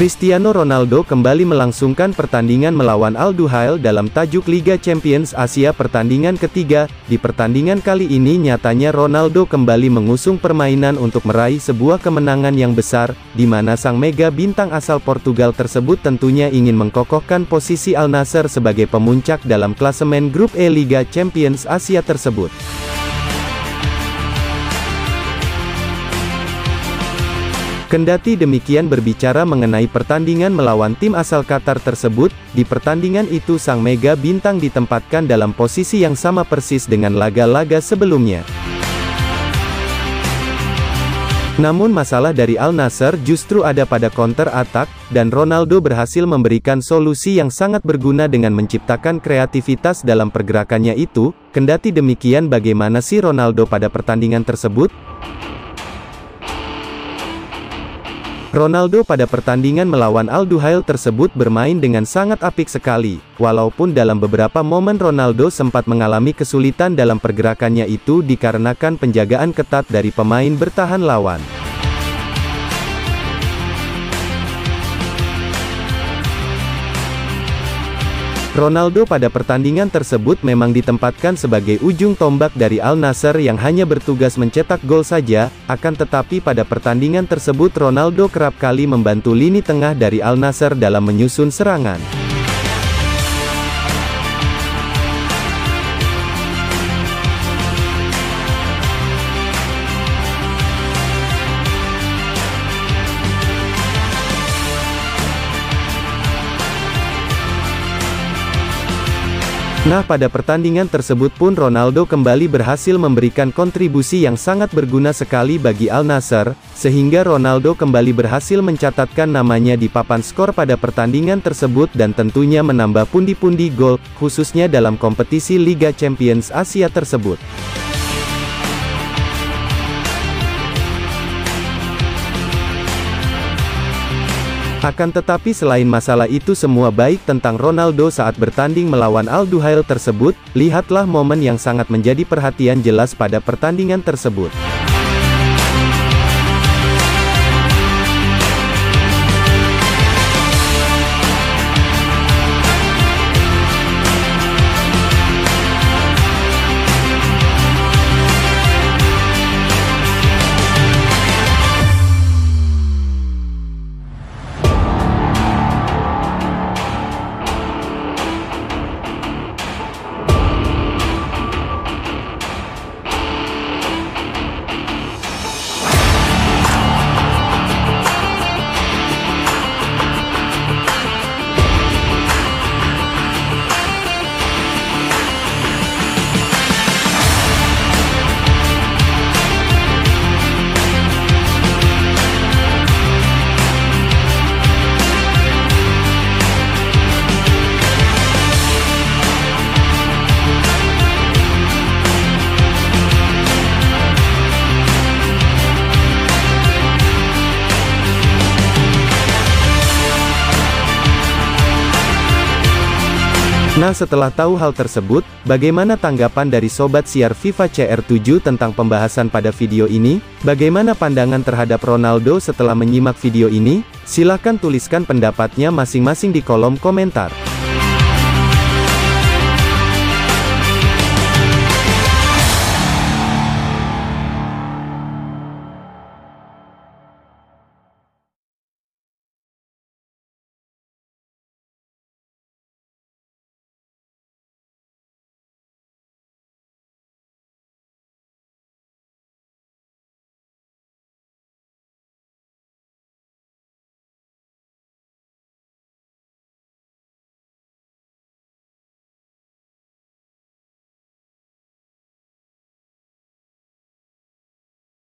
Cristiano Ronaldo kembali melangsungkan pertandingan melawan Al Duhail dalam tajuk Liga Champions Asia pertandingan ketiga. Di pertandingan kali ini nyatanya Ronaldo kembali mengusung permainan untuk meraih sebuah kemenangan yang besar, di mana sang mega bintang asal Portugal tersebut tentunya ingin mengkokohkan posisi Al Nassr sebagai pemuncak dalam klasemen grup E Liga Champions Asia tersebut. Kendati demikian berbicara mengenai pertandingan melawan tim asal Qatar tersebut, di pertandingan itu sang mega bintang ditempatkan dalam posisi yang sama persis dengan laga-laga sebelumnya. Namun masalah dari Al Nassr justru ada pada counter attack, dan Ronaldo berhasil memberikan solusi yang sangat berguna dengan menciptakan kreativitas dalam pergerakannya itu, kendati demikian bagaimana si Ronaldo pada pertandingan tersebut? Ronaldo pada pertandingan melawan Al Duhail tersebut bermain dengan sangat apik sekali, walaupun dalam beberapa momen Ronaldo sempat mengalami kesulitan dalam pergerakannya itu dikarenakan penjagaan ketat dari pemain bertahan lawan. Ronaldo pada pertandingan tersebut memang ditempatkan sebagai ujung tombak dari Al Nassr yang hanya bertugas mencetak gol saja, akan tetapi pada pertandingan tersebut Ronaldo kerap kali membantu lini tengah dari Al Nassr dalam menyusun serangan. Nah pada pertandingan tersebut pun Ronaldo kembali berhasil memberikan kontribusi yang sangat berguna sekali bagi Al Nassr, sehingga Ronaldo kembali berhasil mencatatkan namanya di papan skor pada pertandingan tersebut dan tentunya menambah pundi-pundi gol, khususnya dalam kompetisi Liga Champions Asia tersebut. Akan tetapi selain masalah itu semua baik tentang Ronaldo saat bertanding melawan Al Duhail tersebut, lihatlah momen yang sangat menjadi perhatian jelas pada pertandingan tersebut. Nah setelah tahu hal tersebut, bagaimana tanggapan dari Sobat Siar FIFA CR7 tentang pembahasan pada video ini? Bagaimana pandangan terhadap Ronaldo setelah menyimak video ini? Silahkan tuliskan pendapatnya masing-masing di kolom komentar.